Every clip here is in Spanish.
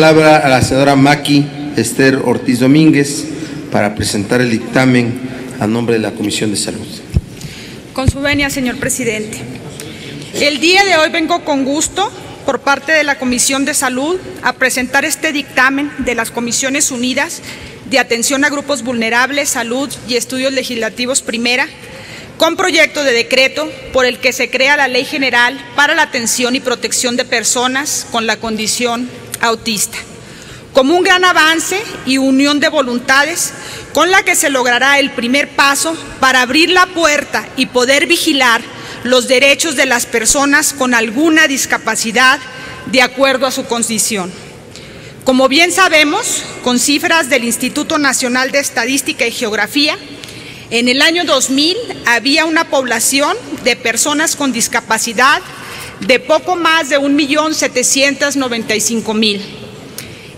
Palabra a la senadora Maki Esther Ortiz Domínguez para presentar el dictamen a nombre de la Comisión de Salud. Con su venia, señor presidente. El día de hoy vengo con gusto por parte de la Comisión de Salud a presentar este dictamen de las Comisiones Unidas de Atención a Grupos Vulnerables, Salud y Estudios Legislativos Primera, con proyecto de decreto por el que se crea la Ley General para la Atención y Protección de Personas con la Condición Autista, como un gran avance y unión de voluntades con la que se logrará el primer paso para abrir la puerta y poder vigilar los derechos de las personas con alguna discapacidad de acuerdo a su condición. Como bien sabemos, con cifras del Instituto Nacional de Estadística y Geografía, en el año 2000 había una población de personas con discapacidad de poco más de 1.795.000.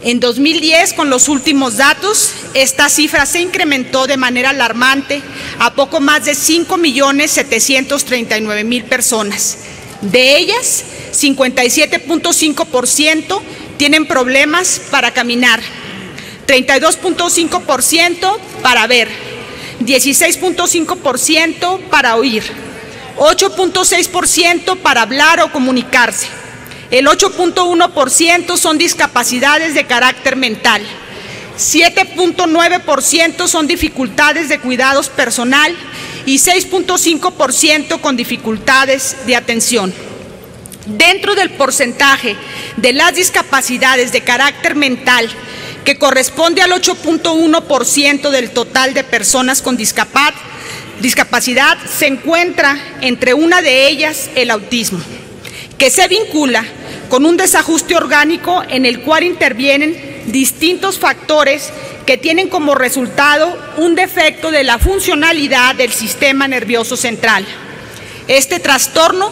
En 2010, con los últimos datos, esta cifra se incrementó de manera alarmante a poco más de 5.739.000 personas. De ellas, 57.5% tienen problemas para caminar, 32.5% para ver, 16.5% para oír, 8.6% para hablar o comunicarse, el 8.1% son discapacidades de carácter mental, 7.9% son dificultades de cuidados personal. Y 6.5% con dificultades de atención. Dentro del porcentaje de las discapacidades de carácter mental que corresponde al 8.1% del total de personas con discapacidad, se encuentra entre una de ellas el autismo, que se vincula con un desajuste orgánico en el cual intervienen distintos factores que tienen como resultado un defecto de la funcionalidad del sistema nervioso central. Este trastorno,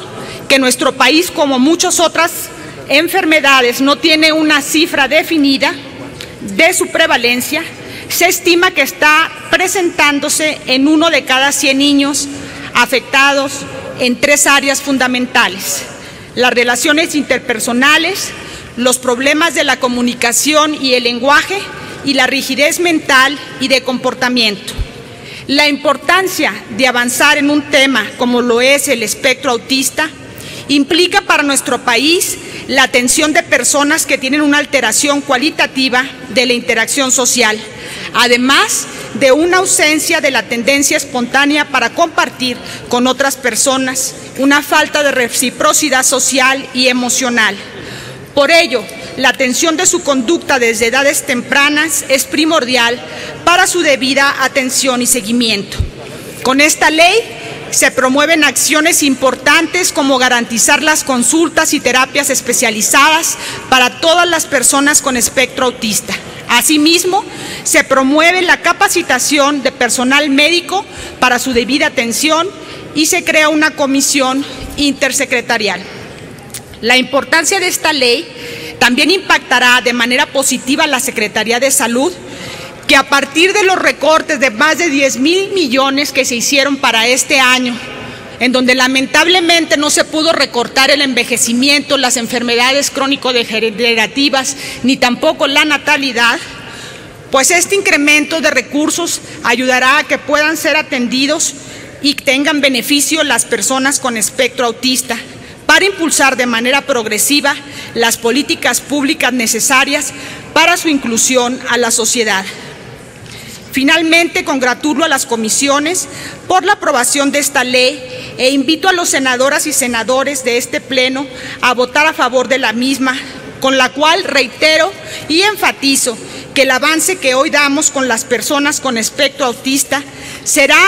que nuestro país, como muchas otras enfermedades, no tiene una cifra definida, de su prevalencia, se estima que está presentándose en uno de cada 100 niños afectados en tres áreas fundamentales. Las relaciones interpersonales, los problemas de la comunicación y el lenguaje y la rigidez mental y de comportamiento. La importancia de avanzar en un tema como lo es el espectro autista implica para nuestro país la atención de personas que tienen una alteración cualitativa de la interacción social, además de una ausencia de la tendencia espontánea para compartir con otras personas, una falta de reciprocidad social y emocional. Por ello, la atención de su conducta desde edades tempranas es primordial para su debida atención y seguimiento. Con esta ley se promueven acciones importantes como garantizar las consultas y terapias especializadas para todas las personas con espectro autista. Asimismo, se promueve la capacitación de personal médico para su debida atención y se crea una comisión intersecretarial. La importancia de esta ley también impactará de manera positiva a la Secretaría de Salud, que a partir de los recortes de más de 10 mil millones que se hicieron para este año, en donde lamentablemente no se pudo recortar el envejecimiento, las enfermedades crónico-degenerativas, ni tampoco la natalidad, pues este incremento de recursos ayudará a que puedan ser atendidos y tengan beneficio las personas con espectro autista para impulsar de manera progresiva las políticas públicas necesarias para su inclusión a la sociedad. Finalmente, congratulo a las comisiones por la aprobación de esta ley e invito a los senadoras y senadores de este Pleno a votar a favor de la misma, con la cual reitero y enfatizo que el avance que hoy damos con las personas con espectro autista será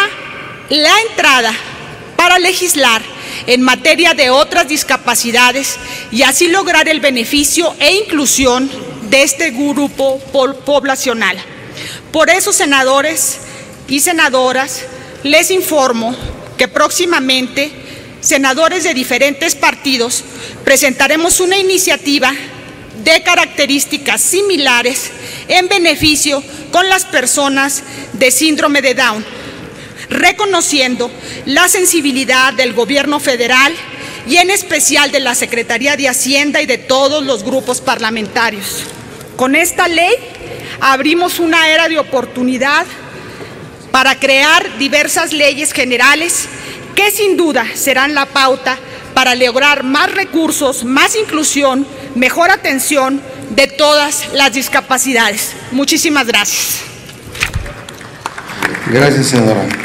la entrada para legislar en materia de otras discapacidades y así lograr el beneficio e inclusión de este grupo poblacional. Por eso, senadores y senadoras, les informo que próximamente senadores de diferentes partidos presentaremos una iniciativa de características similares en beneficio con las personas de síndrome de Down reconociendo la sensibilidad del gobierno federal y en especial de la Secretaría de Hacienda y de todos los grupos parlamentarios. Con esta ley abrimos una era de oportunidad para crear diversas leyes generales que sin duda serán la pauta para lograr más recursos, más inclusión, mejor atención de todas las discapacidades. Muchísimas gracias. Gracias, senadora.